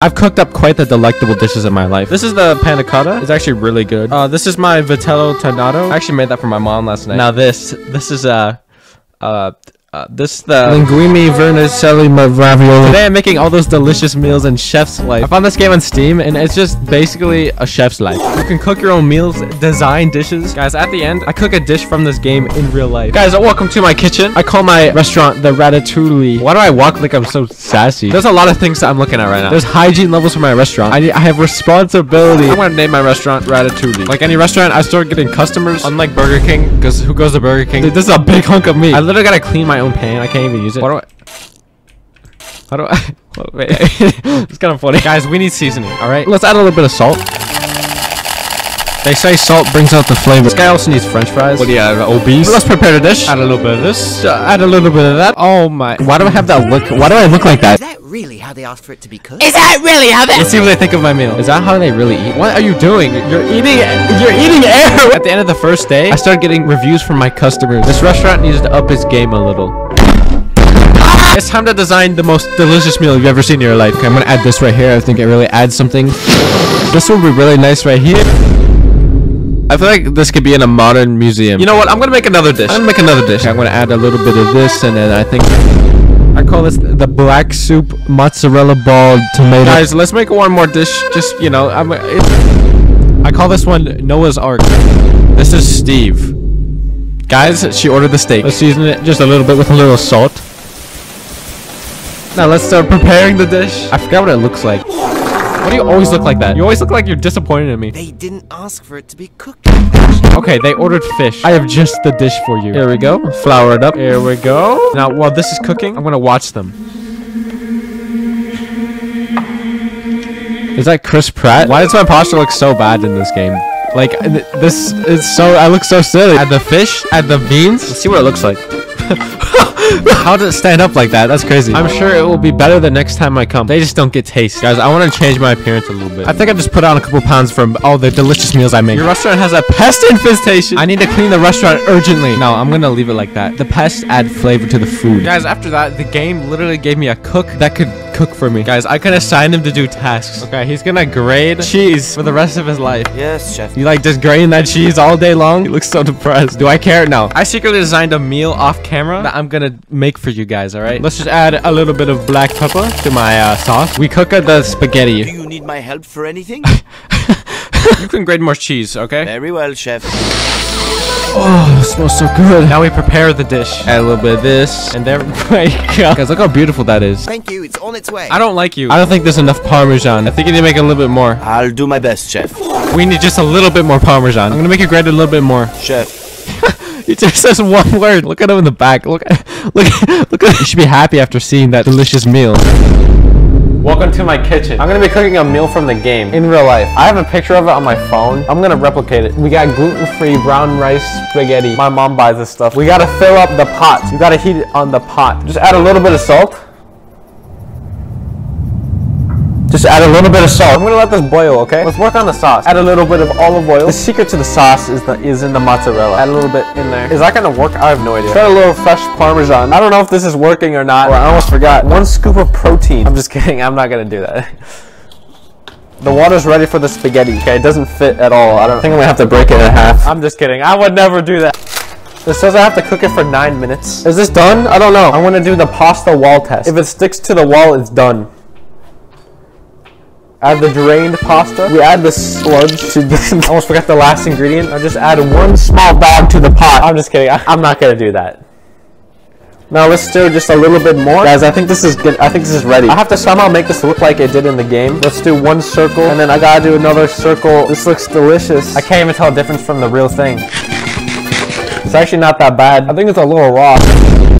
I've cooked up quite the delectable dishes in my life. This is the panna cotta. It's actually really good. Uh, this is my vitello tornado. I actually made that for my mom last night. Now this, this is uh, uh, uh, this is the linguine vermicelli ravioli. Today I'm making all those delicious meals in Chef's Life. I found this game on Steam and it's just basically a chef's life. You can cook your own meals, design dishes. Guys, at the end, I cook a dish from this game in real life. Guys, welcome to my kitchen. I call my restaurant the Ratatouille. Why do I walk like I'm so sassy? There's a lot of things that I'm looking at right now. There's hygiene levels for my restaurant. I, I have responsibility. I'm gonna name my restaurant Ratatouille. Like any restaurant, I start getting customers. Unlike Burger King, because who goes to Burger King? Dude, this is a big hunk of meat. I literally gotta clean my own pan. I can't even use it. What do I? How do I? Wait, it's kind of funny. Guys, we need seasoning, alright? Let's add a little bit of salt. They say salt brings out the flavor. This guy also needs french fries. What do you have, obese? Let's prepare the dish. Add a little bit of this. Uh, add a little bit of that. Oh my. Why do I have that look? Why do I look like that? Is that really how they asked for it to be cooked? Is that really how they- Let's see what they think of my meal. Is that how they really eat? What are you doing? You're eating- You're eating air! At the end of the first day, I started getting reviews from my customers. This restaurant needs to up its game a little. It's time to design the most delicious meal you've ever seen in your life. Okay, I'm gonna add this right here. I think it really adds something. This will be really nice right here. I feel like this could be in a modern museum. You know what? I'm gonna make another dish. I'm gonna make another dish. I'm gonna add a little bit of this, and then I think I call this the black soup mozzarella ball tomato. Guys, let's make one more dish. Just you know, I'm. I call this one Noah's Ark. This is Steve. Guys, she ordered the steak. Let's season it just a little bit with a little salt. Now let's start preparing the dish. I forgot what it looks like. Why do you always look like that? You always look like you're disappointed in me. They didn't ask for it to be cooked. Okay, they ordered fish. I have just the dish for you. Here we go. Flour it up. Here we go. Now, while this is cooking, I'm gonna watch them. Is that Chris Pratt? Why does my posture look so bad in this game? Like, this is so, I look so silly. Add the fish, add the beans. Let's see what it looks like. How does it stand up like that? That's crazy. I'm sure it will be better the next time I come. They just don't get taste. Guys, I want to change my appearance a little bit. I think I just put on a couple pounds from all the delicious meals I make. Your restaurant has a pest infestation. I need to clean the restaurant urgently. No, I'm going to leave it like that. The pests add flavor to the food. Guys, after that, the game literally gave me a cook that could cook for me. Guys, I can assign him to do tasks. Okay, he's going to grate cheese for the rest of his life. Yes, chef. You like just grating that cheese all day long? He looks so depressed. Do I care? No. I secretly designed a meal off camera that I'm gonna make for you guys, alright? Let's just add a little bit of black pepper to my uh, sauce. We cook the spaghetti. Do you need my help for anything? You can grate more cheese, okay? Very well, chef. Oh, it smells so good. Now we prepare the dish. Add a little bit of this, and there we go. Guys, look how beautiful that is. Thank you. It's on its way. I don't like you. I don't think there's enough Parmesan. I think you need to make a little bit more. I'll do my best, chef. We need just a little bit more Parmesan. I'm gonna make it grate a little bit more. Chef. He just says one word. Look at him in the back. Look at, look, look at. You should be happy after seeing that delicious meal. Welcome to my kitchen. I'm gonna be cooking a meal from the game in real life. I have a picture of it on my phone. I'm gonna replicate it. We got gluten-free brown rice spaghetti. My mom buys this stuff. We gotta fill up the pot. You gotta heat it on the pot. Just add a little bit of salt. Just add a little bit of salt. I'm gonna let this boil, okay? Let's work on the sauce. Add a little bit of olive oil. The secret to the sauce is the is in the mozzarella. Add a little bit in there. Is that gonna work? I have no idea. Try a little fresh parmesan. I don't know if this is working or not. Or I almost forgot. One scoop of protein. I'm just kidding. I'm not gonna do that. The water's ready for the spaghetti. Okay, it doesn't fit at all. I don't I think I'm gonna have to break it in half. I'm just kidding. I would never do that. This says I have to cook it for nine minutes. Is this done? I don't know. I'm gonna do the pasta wall test. If it sticks to the wall, it's done. Add the drained pasta. We add the sludge to this. I almost forgot the last ingredient. I'll just add one small bag to the pot. I'm just kidding. I, I'm not gonna do that. Now let's stir just a little bit more. Guys, I think this is good. I think this is ready. I have to somehow make this look like it did in the game. Let's do one circle, and then I gotta do another circle. This looks delicious. I can't even tell the difference from the real thing. It's actually not that bad. I think it's a little raw.